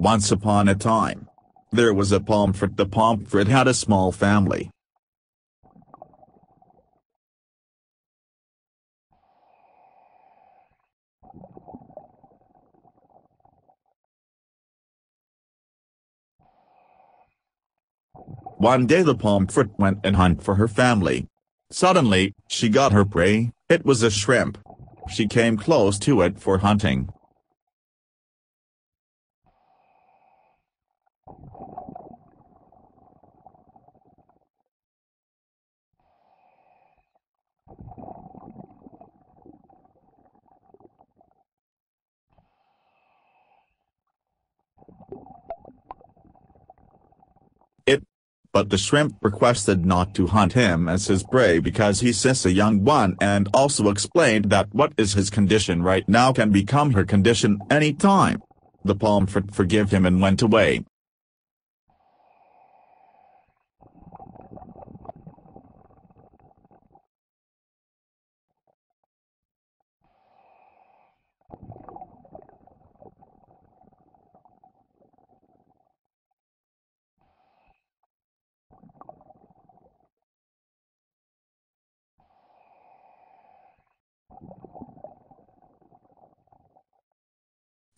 Once upon a time, there was a pomfret. The pomfret had a small family. One day the Pomfret went and hunt for her family. Suddenly, she got her prey, it was a shrimp. She came close to it for hunting. It. But the shrimp requested not to hunt him as his prey because he he's a young one and also explained that what is his condition right now can become her condition any time. The Pomfret forgive him and went away.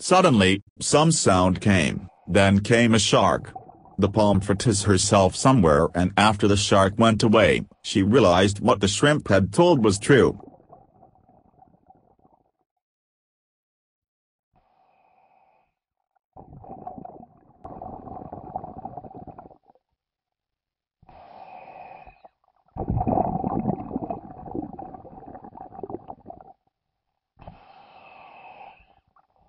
Suddenly, some sound came, then came a shark. The Pomfret is herself somewhere and after the shark went away, she realized what the shrimp had told was true.